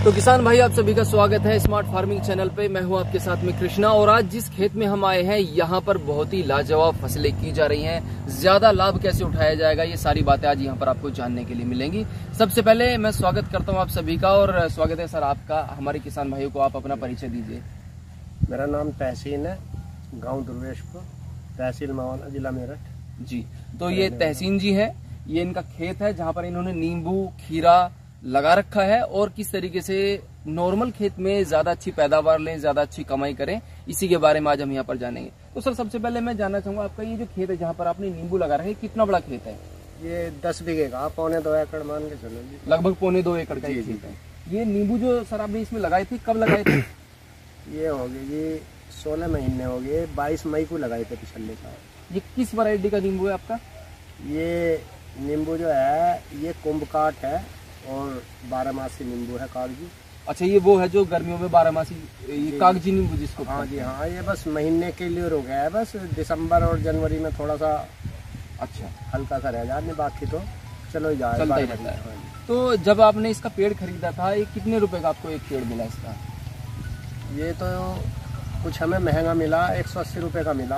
किसान भाई आप सभी का स्वागत है स्मार्ट फ़ार्मिंग चैनल पे। मैं हूँ आपके साथ में कृष्णा और आज जिस खेत में हम आए हैं यहाँ पर बहुत ही लाजवाब फ़सलें की जा रही हैं। ज़्यादा लाभ कैसे उठाया जाएगा ये सारी बातें आज यहाँ पर आपको जानने के लिए मिलेंगी। सबसे पहले मैं स्वागत करता हूँ आप सभी का और स्वागत है सर आपका हमारे किसान भाइयों को आप अपना परिचय दीजिए। मेरा नाम तहसीन है गाँव दुर्वेशपुर तहसील मवाना जिला मेरठ। जी तो ये तहसीन जी है ये इनका खेत है जहाँ पर इन्होंने नींबू खीरा लगा रखा है और किस तरीके से नॉर्मल खेत में ज़्यादा अच्छी पैदावार लें ज़्यादा अच्छी कमाई करें इसी के बारे में आज हम यहाँ पर जानेंगे। तो सर सबसे पहले मैं जानना चाहूँगा आपका ये जो खेत है जहाँ पर आपने नींबू लगा रहे हैं कितना बड़ा खेत है? ये दस बीघे का। पौने दो एकड़ मान के चलो लगभग पौने दो एकड़ का ये खेत है। ये नींबू जो सर आपने इसमें लगाए थे कब लगाए थे? ये हो गए जी सोलह महीने हो गए बाईस मई को लगाए थे पिछले साल। ये किस वैरायटी का नींबू है आपका? ये नींबू जो है ये कुंभ काट है और बारह मासी नींबू है कागज़ी। अच्छा ये वो है जो गर्मियों में बारह बारहमासी ये कागज़ी नींबू जिसको हाँ जी हाँ। ये बस महीने के लिए रुक गया है बस दिसंबर और जनवरी में थोड़ा सा अच्छा। हल्का सा रह जाए बाकी तो चलो ही जाए चलता ही रहता है। हाँ तो जब आपने इसका पेड़ खरीदा था ये कितने रुपए का आपको एक पेड़ मिला इसका? ये तो कुछ हमें महँगा मिला एक सौ अस्सी रुपये का मिला।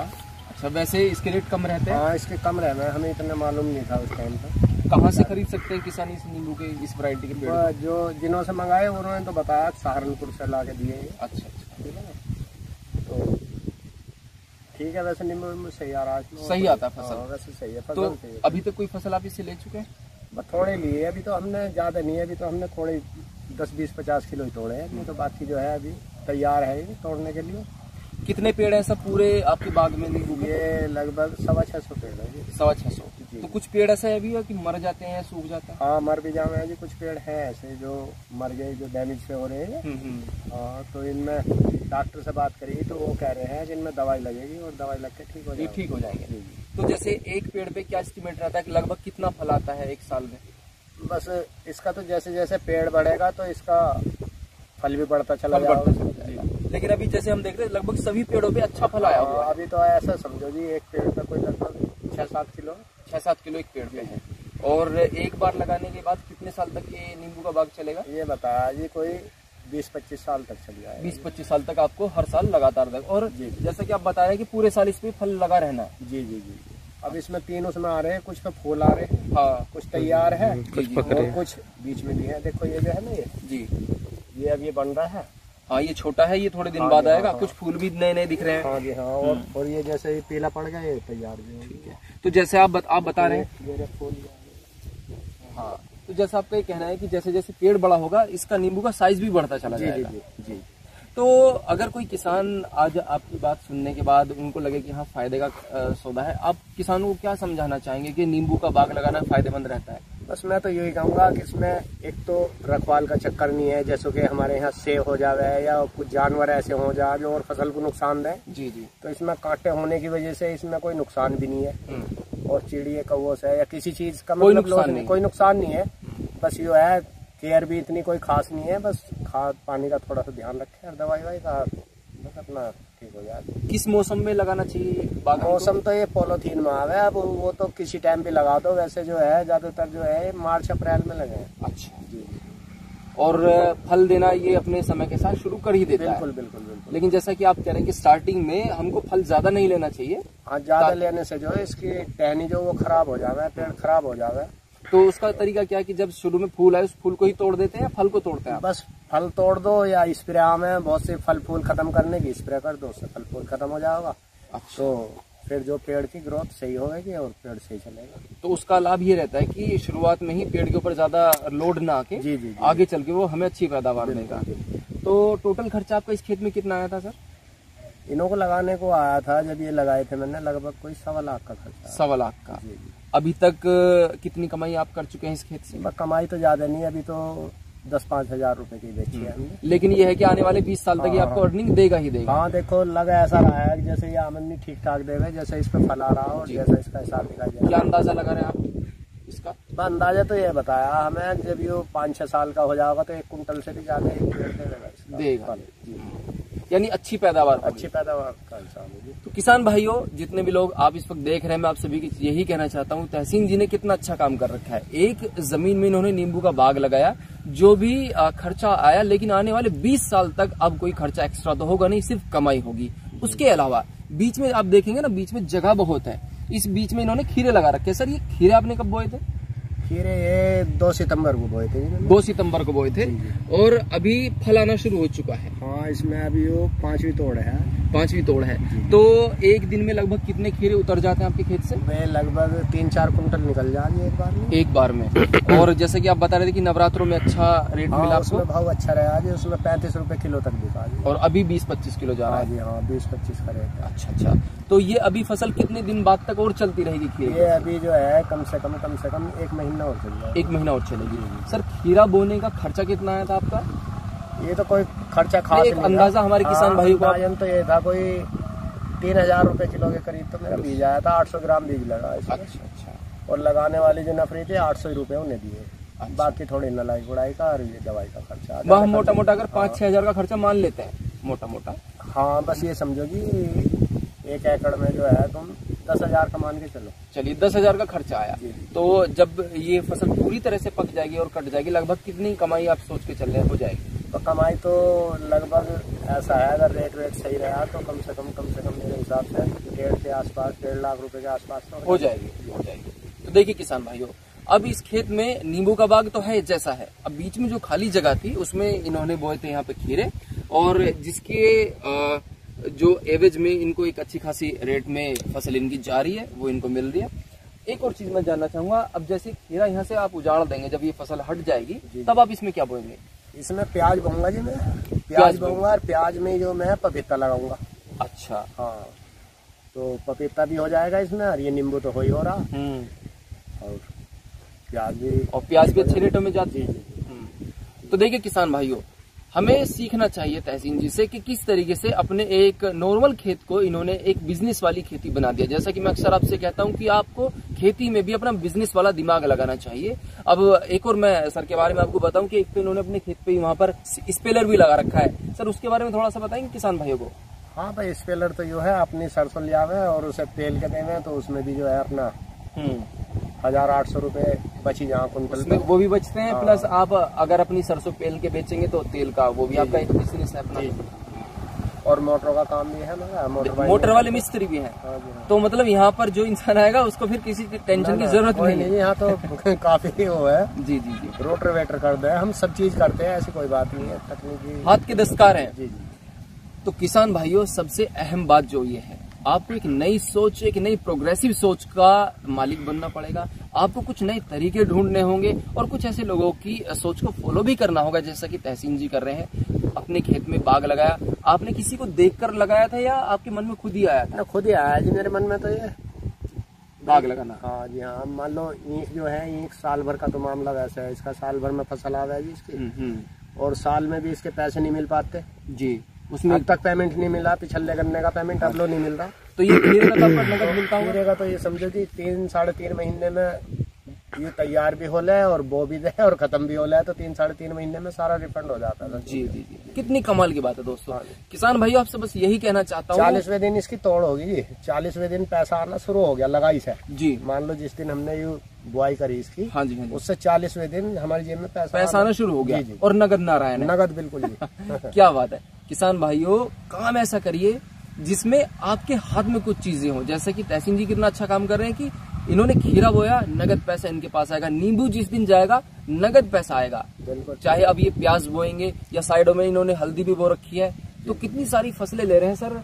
अच्छा वैसे इसके रेट कम रहते हैं? हाँ इसके कम रह हमें इतना मालूम नहीं था उस टाइम पर कहाँ से खरीद सकते हैं किसान इस नींबू के इस वरायटी के पेड़? जो जिन्हों से मंगाए उन्होंने तो बताया सहारनपुर से ला के दिए। अच्छा अच्छा। ठीक है ना? तो ठीक है वैसे नींबू सही आ रहा है। सही आता है फ़सल। हाँ, वैसे सही है तो फ़सल है। अभी तक कोई फ़सल आप इससे ले चुके हैं? बस थोड़े लिए अभी तो हमने ज़्यादा नहीं है अभी तो हमने थोड़े दस बीस पचास किलो ही तोड़े हैं। नहीं तो बाकी जो है अभी तैयार है तोड़ने के लिए। कितने पेड़ हैं सब पूरे आपके बाग में? ये लगभग सवा छः सौ पेड़ है सवा छह सौ। तो कुछ पेड़ ऐसे है अभी है कि मर जाते हैं सूख जाते हैं? हाँ मर भी जाए हैं जी कुछ पेड़ हैं ऐसे जो मर गए जो डैमेज से हो रहे हैं। हम्म, हम्म। हाँ तो इनमें डॉक्टर से बात करी तो वो कह रहे हैं कि इनमें दवाई लगेगी और दवाई लग के ठीक हो जाएगी। ठीक हो जाएँगे। तो जैसे एक पेड़ पे क्या एस्टिमेट रहता है कि लगभग कितना फल आता है एक साल में? बस इसका तो जैसे जैसे पेड़ बढ़ेगा तो इसका फल भी बढ़ता चला जाएगा। लेकिन अभी जैसे हम देख रहे हैं लगभग सभी पेड़ों पे अच्छा फल आया हुआ हाँ, अभी तो ऐसा समझो जी एक पेड़ पे कोई लगभग छह सात किलो। छह सात किलो एक पेड़ पे है। और एक बार लगाने के बाद कितने साल तक ये नींबू का बाग चलेगा? ये बताया जी कोई बीस पच्चीस साल तक चल जाएगा। बीस पच्चीस साल तक आपको हर साल लगातार तक और जी। जैसा कि आप बता रहे हैं कि पूरे साल इस पे फल लगा रहना जी जी जी। अब इसमें तीन उसमें आ रहे हैं कुछ पे फूल आ रहे हैं। हाँ। कुछ तैयार है कुछ और कुछ बीच में भी है। देखो ये जो है ना ये। जी। ये अब ये बन रहा है। हाँ ये छोटा है ये थोड़े दिन हाँ बाद आएगा हाँ, कुछ फूल भी नए नए दिख रहे हैं। हाँ जी हाँ और और ये जैसे ही पीला पड़ गया ये तैयार भी ठीक है। तो जैसे आप बत, आप बता रहे हैं। हाँ तो जैसा आपका ये कहना है कि जैसे जैसे पेड़ बड़ा होगा इसका नींबू का साइज़ भी बढ़ता चला जाएगा। जी। जी। तो अगर कोई किसान आज आपकी बात सुनने के बाद उनको लगे कि हाँ फ़ायदे का सौदा है आप किसानों को क्या समझाना चाहेंगे कि नींबू का बाग लगाना फ़ायदेमंद रहता है? बस मैं तो यही कहूँगा कि इसमें एक तो रखवाल का चक्कर नहीं है जैसे कि हमारे यहाँ सेब हो जावे या कुछ जानवर ऐसे हो जाए जो और फ़सल को नुकसान दें। जी जी। तो इसमें कांटे होने की वजह से इसमें कोई नुकसान भी नहीं है। हम्म, और चिड़िए कौओं से या किसी चीज़ का कोई मतलब नुकसान नहीं। कोई नुकसान नहीं है। बस यो है केयर भी इतनी कोई खास नहीं है बस खाद पानी का थोड़ा सा ध्यान रखें और दवाई वाई का बस अपना किस मौसम में लगाना चाहिए? मौसम तो ये पोलोथीन में आवे अब वो तो किसी टाइम भी लगा दो वैसे जो है ज़्यादातर जो है मार्च अप्रैल में लगे अच्छा और फल देना ये अपने समय के साथ शुरू कर ही देता बिल्कुल है। बिल्कुल बिल्कुल लेकिन जैसा कि आप कह रहे हैं कि स्टार्टिंग में हमको फल ज़्यादा नहीं लेना चाहिए। हाँ ज़्यादा लेने से जो है इसकी टहनी जो वो खराब हो जावे पेड़ खराब हो जावे। तो उसका तरीका क्या है कि जब शुरू में फूल आए उस फूल को ही तोड़ देते हैं फल को तोड़ते हैं बस फल तोड़ दो या स्प्रे आम है बहुत से फल फूल खत्म करने की स्प्रे कर दो उससे फल फूल खत्म हो जाएगा। अच्छा। तो फिर जो पेड़ की ग्रोथ सही होगी और पेड़ सही चलेगा। तो उसका लाभ ये रहता है कि शुरुआत में ही पेड़ के ऊपर ज़्यादा लोड ना आके जी जी जी। आगे चल के वो हमें अच्छी पैदावार देगा। तो टोटल खर्चा आपका इस खेत में कितना आया था सर? इन्हों को लगाने को आया था जब ये लगाए थे मैंने लगभग कोई सवा लाख का खर्चा सवा लाख का। अभी तक कितनी कमाई आप कर चुके हैं इस खेत से? कमाई तो ज़्यादा नहीं अभी तो दस पाँच हज़ार रूपए की देखी है। लेकिन ये है कि आने वाले 20 साल तक ये आपको अर्निंग देगा ही देगा। हाँ देखो लगा ऐसा रहा है कि जैसे ये आमदनी ठीक ठाक देवे जैसे इस पे फल आ रहा हो और जैसा इसका हिसाब निकाल जाए क्या अंदाज़ा लगा रहे हैं आप इसका? अंदाज़ा तो ये बताया हमें जब ये पाँच छह साल का हो जाएगा तो एक कुंटल से भी ज़्यादा देगा देगा। यानी अच्छी पैदावार अच्छी पैदावार का हिसाब होगी। तो किसान भाइयों जितने भी लोग आप इस वक्त देख रहे हैं मैं आप सभी की यही कहना चाहता हूँ तहसीन जी ने कितना अच्छा काम कर रखा है। एक ज़मीन में इन्होंने नींबू का बाग लगाया जो भी खर्चा आया लेकिन आने वाले 20 साल तक अब कोई खर्चा एक्स्ट्रा तो होगा नहीं सिर्फ़ कमाई होगी। उसके अलावा बीच में आप देखेंगे ना बीच में जगह बहुत है। इस बीच में इन्होंने खीरे लगा रखे सर ये खीरे आपने कब बोए थे? खीरे ये दो सितंबर को बोए थे दो सितंबर को बोए थे। और अभी फल आना शुरू हो चुका है। हाँ इसमें अभी वो पांचवी तोड़ है। पांचवी तोड़ है। तो एक दिन में लगभग कितने खीरे उतर जाते हैं आपके खेत से? लगभग तीन चार कुंटल निकल जाएँगे एक बार में। एक बार में। और जैसे कि आप बता रहे थे कि नवरात्रों में अच्छा रेट मिला हाँ आपको? उसमें भाव अच्छा रहा जी उसमें पैंतीस रुपए किलो तक बिका और अभी 20-25 किलो जा रहा हाँ है? जी हाँ बीस पच्चीस का रेट अच्छा अच्छा। तो ये अभी फ़सल कितने दिन बाद तक और चलती रहेगी खीरे? ये अभी जो है कम से कम कम से कम एक महीना और चल जाएगा एक महीना और चलेगी। सर खीरा बोने का खर्चा कितना आया था आपका? ये तो कोई खर्चा खास एक नहीं अंदाज़ा हमारे किसान भाई भाइयों को। तो ये था कोई तीन हज़ार रूपए किलो के करीब तो मेरा बीज आया था आठ सौ ग्राम बीज लगा इसमें। अच्छा अच्छा। और लगाने वाली जो नफरी थी आठ सौ रुपये उन्हें दिए। अच्छा। बाकी थोड़ी नलाई गुड़ाई का और ये दवाई का खर्चा वह हम मोटा मोटा अगर पाँच छह हज़ार का खर्चा मान लेते हैं मोटा मोटा हाँ बस ये समझो कि एक एकड़ में जो है तुम दस हज़ार का मान के चलो। चलिए दस हज़ार का खर्चा आया। तो जब ये फ़सल पूरी तरह से पक जाएगी और कट जाएगी लगभग कितनी कमाई आप सोच के चल रहे हैं हो जाएगी? तो कमाई तो लगभग ऐसा है अगर रेट वेट सही रहा तो कम से कम कम से कम मेरे हिसाब से डेढ़ के आसपास डेढ़ लाख रुपए के आसपास तो हो जाएगी हो जाएगी। तो देखिए किसान भाइयों अब इस खेत में नींबू का बाग तो है जैसा है। अब बीच में जो खाली जगह थी उसमें इन्होंने बोए थे यहाँ पे खीरे और जिसके जो एवज में इनको एक अच्छी खासी रेट में फ़सल इनकी जा रही है वो इनको मिल रही है। एक और चीज़ मैं जानना चाहूँगा अब जैसे खीरा यहाँ से आप उजाड़ देंगे जब ये फ़सल हट जाएगी तब आप इसमें क्या बोएँगे? इसमें प्याज बोऊँगा जी मैं। प्याज बहूँगा बोऊँगा। और प्याज में जो मैं पपीता लगाऊँगा। अच्छा। हाँ। तो पपीता भी हो जाएगा इसमें और ये नींबू तो हो ही हो रहा। हम्म। और प्याज भी और प्याज भी अच्छे रेटों में जाती है? हम्म। तो देखिए किसान भाइयों हमें सीखना चाहिए तहसीन जी से कि किस तरीके से अपने एक नॉर्मल खेत को इन्होंने एक बिज़नेस वाली खेती बना दिया। जैसा कि मैं अक्सर आपसे कहता हूँ कि आपको खेती में भी अपना बिज़नेस वाला दिमाग लगाना चाहिए। अब एक और मैं सर के बारे में आपको बताऊँ कि एक तो इन्होंने अपने खेत पे वहाँ पर स्पेलर भी लगा रखा है। सर उसके बारे में थोड़ा सा बताएँगे किसान भाइयों को? हाँ भाई स्पेलर तो जो है अपनी सरसों लिया हुआ है और उसे तेल के देवे तो उसमें भी जो है अपना हज़ार आठ सौ रुपये बची जहाँ कुंटल वो भी बचते हैं हाँ। प्लस आप अगर अपनी सरसों पेल के बेचेंगे तो तेल का वो भी आपका एक बिज़नेस है अपना। और मोटरों का काम भी है ना मोटर मोटर वाले मिस्त्री भी हैं। हाँ हाँ। तो मतलब यहाँ पर जो इंसान आएगा उसको फिर किसी की टेंशन की ज़रूरत नहीं है। यहाँ तो काफ़ी वो है। जी जी जी। रोटर वेटर कर दे हम सब चीज़ करते हैं ऐसी कोई बात नहीं है तकनीकी हाथ के दस्तकार हैं। जी जी। तो किसान भाइयों सबसे अहम बात जो ये है आपको एक नई सोच एक नई प्रोग्रेसिव सोच का मालिक बनना पड़ेगा। आपको कुछ नए तरीके ढूँढने होंगे और कुछ ऐसे लोगों की सोच को फॉलो भी करना होगा जैसा कि तहसीन जी कर रहे हैं। अपने खेत में बाग लगाया। आपने किसी को देखकर लगाया था या आपके मन में खुद ही आया था? खुद ही आया जी मेरे मन में तो ये। बाग लगाना। हाँ जी हाँ। मान लो ईख जो है ईख साल भर का तो मामला वैसा है। इसका साल भर में फ़सल आवा है जी इसकी। हम्म, हम्म, और साल में भी इसके पैसे नहीं मिल पाते। जी। उसमें अब तक पेमेंट नहीं मिला पिछले गन्ने का पेमेंट अब लो नहीं मिल रहा। तो ये खीरे का नगद मिलता होगा? तो ये समझो कि तीन साढ़े तीन महीने में ये तैयार भी हो ले और बो भी दे और खत्म भी हो ले तो तीन साढ़े तीन महीने में सारा रिफंड हो जाता है। जी जी जी। कितनी कमाल की बात है दोस्तों। किसान भाई आपसे बस यही कहना चाहता हूँ। चालीसवें दिन इसकी तोड़ होगी जी। चालीसवें दिन पैसा आना शुरू हो गया लगाई से। जी। मान लो जिस दिन हमने ये बुआई करी इसकी हाँ जी हाँ जी। उससे चालीसवें दिन हमारी जेब में पैसा पैसा आना शुरू हो गया। और नगद नारायण है। नगद बिल्कुल क्या बात है। किसान भाइयों काम ऐसा करिए जिसमें आपके हाथ में कुछ चीज़ें हो। जैसे कि तहसीन जी कितना अच्छा काम कर रहे हैं कि इन्होंने खीरा बोया नगद पैसा इनके पास आएगा। नींबू जिस दिन जाएगा नगद पैसा आएगा। चाहे अब ये प्याज बोएँगे या साइडों में इन्होंने हल्दी भी बो रखी है। तो कितनी सारी फ़सलें ले रहे हैं सर?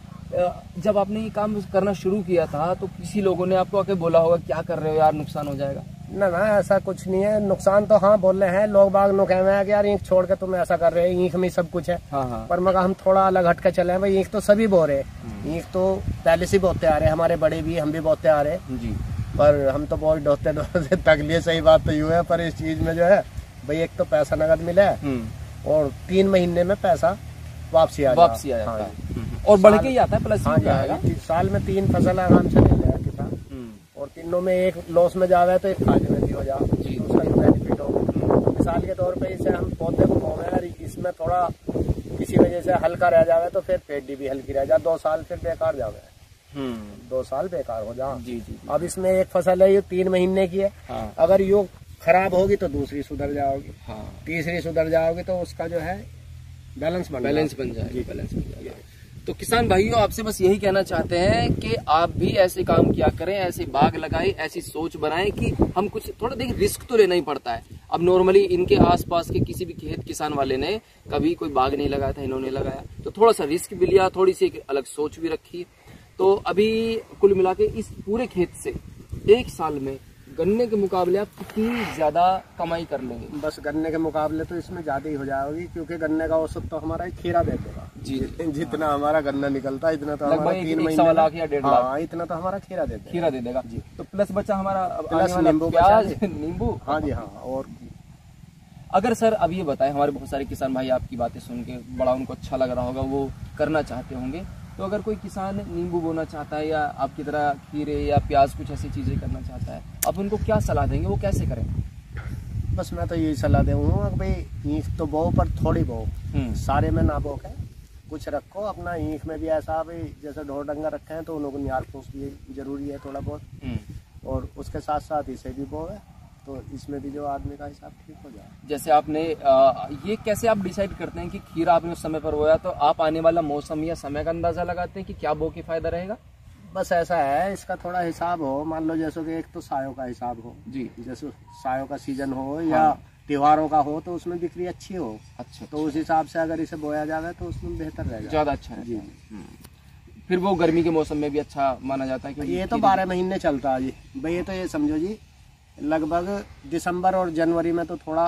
जब आपने ये काम करना शुरू किया था तो किसी लोगों ने आपको आके बोला होगा क्या कर रहे हो यार? नुकसान हो जाएगा। ना ना ऐसा कुछ नहीं है। नुकसान तो हाँ बोल रहे हैं। लोग बाग नो कह हैं कि यार ईख छोड़ के तुम ऐसा कर रहे हो ईख में सब कुछ है। हाँ हाँ। पर मगर हम थोड़ा अलग हट के चले हैं। भाई ईख तो सभी बो रहे हम्म। ईख तो पहले से बोते आ रहे हैं। हमारे बड़े भी हम भी बोते आ रहे हैं। जी। पर हम तो बहुत डोते डोते तक लिए सही बात तो यूँ है। पर इस चीज़ में जो है भाई एक तो पैसा नगद मिला है हम्म। और तीन महीने में पैसा वापसी आ वापसी आ। जाता हाँ है। और बढ़ के ही आता है प्लस हाँ हाँ। साल में तीन फ़सल आराम से ले लिया किसान हम्म। और तीनों में एक लॉस में जावे तो एक फ़ायदे में भी हो जाए जी। उसका भी बेनिफिट हो मिसाल के तौर पे इसे हम पौधे को बोवे और इस उसमें थोड़ा किसी वजह से हल्का रह जावे तो फिर पेडी भी हल्की रह जाए दो साल फिर बेकार जावे हम्म। दो साल बेकार हो जा। जी जी जी। अब इसमें एक फ़सल है ये तीन महीने की है। हाँ। अगर यो खराब होगी तो दूसरी सुधर जाओगी। हाँ। तीसरी सुधर जाओगी तो उसका जो है बैलेंस बन बैलेंस बन जाएगा बैलेंस बन जाएगा। तो किसान भाइयों, आपसे बस यही कहना चाहते हैं कि आप भी ऐसे काम किया करें, ऐसे बाग लगाएँ, ऐसी सोच बनाएँ कि हम कुछ थोड़ा देखिए रिस्क तो लेना ही पड़ता है। अब नॉर्मली इनके आसपास के किसी भी खेत किसान वाले ने कभी कोई बाग नहीं लगाया था, इन्होंने लगाया। तो थोड़ा सा रिस्क भी लिया थोड़ी सी एक अलग सोच भी रखी। तो अभी कुल मिला के इस पूरे खेत से एक साल में गन्ने के मुकाबले आप कितनी ज़्यादा कमाई कर लेंगे? बस गन्ने के मुकाबले तो इसमें ज़्यादा ही हो जाएगी, क्योंकि गन्ने का औसत तो हमारा खीरा दे देगा जी जितना हमारा गन्ना निकलता है इतना तो हमारा तीन महीने सवा लाख या डेढ़ लाख। हाँ इतना तो हमारा खीरा दे खीरा दे देगा। जी। तो प्लस बचा हमारा प्लस नींबू प्याज नींबू। हाँ जी हाँ और अगर सर अब ये बताएँ हमारे बहुत सारे किसान भाई आपकी बातें सुन के बड़ा उनको अच्छा लग रहा होगा वो करना चाहते होंगे। तो अगर कोई किसान नींबू बोना चाहता है या आपकी तरह खीरे या प्याज कुछ ऐसी चीज़ें करना चाहता है आप उनको क्या सलाह देंगे? वो कैसे करें? बस मैं तो यही सलाह दूँगा भाई ईख तो बो पर थोड़ी बो हम्म, सारे में ना बो के कुछ रखो अपना ईख में भी ऐसा भाई जैसे ढोर डंगा रखे हैं तो उन लोगों को नियार फूस भी ज़रूरी है थोड़ा बहुत। हम्म। और उसके साथ साथ इसे भी बो है तो इसमें भी जो आदमी का हिसाब ठीक हो जाए। जैसे आपने अ, ये कैसे आप डिसाइड करते हैं कि खीरा आपने उस समय पर बोया? तो आप आने वाला मौसम या समय का अंदाज़ा लगाते हैं कि क्या बो के फ़ायदा रहेगा? बस ऐसा है इसका थोड़ा हिसाब हो। मान लो जैसे कि एक तो सायों का हिसाब हो। जी। जैसे सायों का सीज़न हो या हाँ। त्योहारों का हो तो उसमें बिक्री अच्छी हो। अच्छा तो उस हिसाब से अगर इसे बोया जाए तो उसमें बेहतर रहेगा। ज़्यादा अच्छा है। जी। फिर वो गर्मी के मौसम में भी अच्छा माना जाता है ये तो बारह महीने चलता है जी। भाई ये तो ये समझो जी लगभग दिसंबर और जनवरी में तो थोड़ा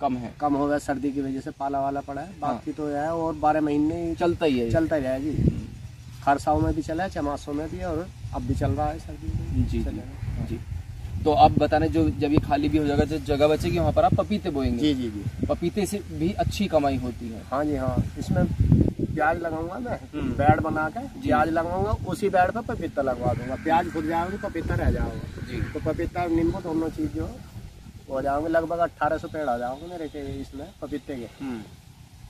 कम है। कम हो गया सर्दी की वजह से पाला वाला पड़ा है। बाकी तो है और बारह महीने ही चलता ही है चलता ही है जी। खरसाओं में भी चला है चमासों में भी और अब भी चल रहा है सर्दी में। जी। जी। तो आप बताने जो जब ये खाली भी हो जाएगा जो जगह बचेगी वहाँ पर आप पपीते बोएँगे। जी जी जी। पपीते से भी अच्छी कमाई होती है। हाँ जी हाँ। इसमें प्याज लगाऊँगा मैं हम्म। बेड बना के प्याज लगाऊँगा उसी बेड पर पपीता लगवा दूँगा। प्याज खुद जाएगा तो पपीता रह जाएगा जी। तो पपीता और नींबू दोनों चीज़ जो हो जाओगे लगभग अट्ठारह सौ पेड़ आ जाओगे मेरे के इसमें पपीते के।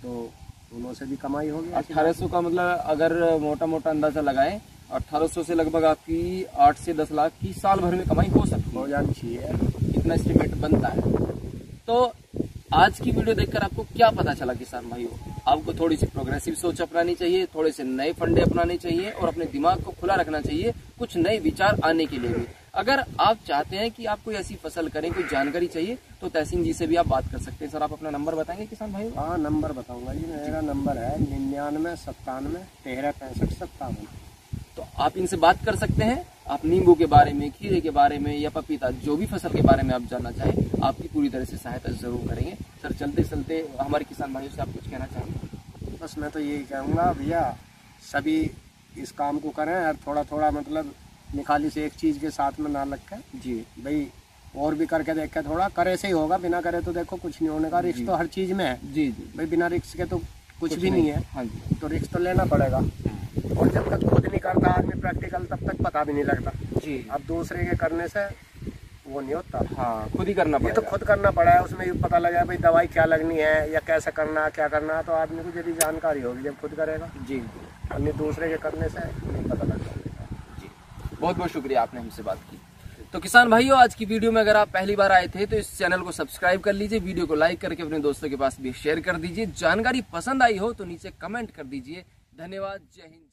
तो उनों से भी कमाई होगी। ऐसी अठारह सौ का मतलब अगर मोटा मोटा अंदाज़ा लगाएँ अठारह सौ से लगभग आपकी आठ से दस लाख की साल भर में कमाई हो सकती है। जानी चाहिए इतना एस्टिमेट बनता है। तो आज की वीडियो देखकर आपको क्या पता चला किसान भाइयों? आपको थोड़ी सी प्रोग्रेसिव सोच अपनानी चाहिए थोड़े से नए फंडे अपनाने चाहिए और अपने दिमाग को खुला रखना चाहिए कुछ नए विचार आने के लिए भी। अगर आप चाहते हैं कि आप कोई ऐसी फ़सल करें कोई जानकारी चाहिए तो तहसीन जी से भी आप बात कर सकते हैं। सर आप अपना नंबर बताएँगे किसान भाई हाँ नंबर बताऊँगा जी। मेरा नंबर है निन्यानवे सत्तानवे तेरह पैंसठ सत्तावन। तो आप इनसे बात कर सकते हैं। आप नींबू के बारे में खीरे के बारे में या पपीता जो भी फ़सल के बारे में आप जानना चाहें आपकी पूरी तरह से सहायता ज़रूर करेंगे। सर चलते चलते हमारे किसान भाइयों से आप कुछ कहना चाहेंगे? बस मैं तो यही कहूँगा भैया सभी इस काम को करें और थोड़ा थोड़ा मतलब निकाली से एक चीज़ के साथ में ना रखें जी। भाई और भी करके देखे थोड़ा करे से ही होगा बिना करे तो देखो कुछ नहीं होने का। रिस्क तो हर चीज़ में है। जी जी। भाई बिना रिस्क के तो कुछ कुछ भी नहीं है। हाँ। जी। तो रिस्क तो लेना पड़ेगा। और जब तक खुद नहीं करता आदमी प्रैक्टिकल तब तक पता भी नहीं लगता। जी। अब दूसरे के करने से वो नहीं होता। हाँ खुद ही करना ये तो खुद करना पड़ा है उसमें पता लगा भाई दवाई क्या लगनी है या कैसे करना क्या करना है तो आदमी को यदि जानकारी होगी जब खुद करेगा। जी। अन्य दूसरे के करने से नहीं पता लगता। जी। बहुत बहुत शुक्रिया आपने हमसे बात की। तो किसान भाइयों आज की वीडियो में अगर आप पहली बार आए थे तो इस चैनल को सब्सक्राइब कर लीजिए वीडियो को लाइक करके अपने दोस्तों के पास भी शेयर कर दीजिए। जानकारी पसंद आई हो तो नीचे कमेंट कर दीजिए। धन्यवाद जय हिंद।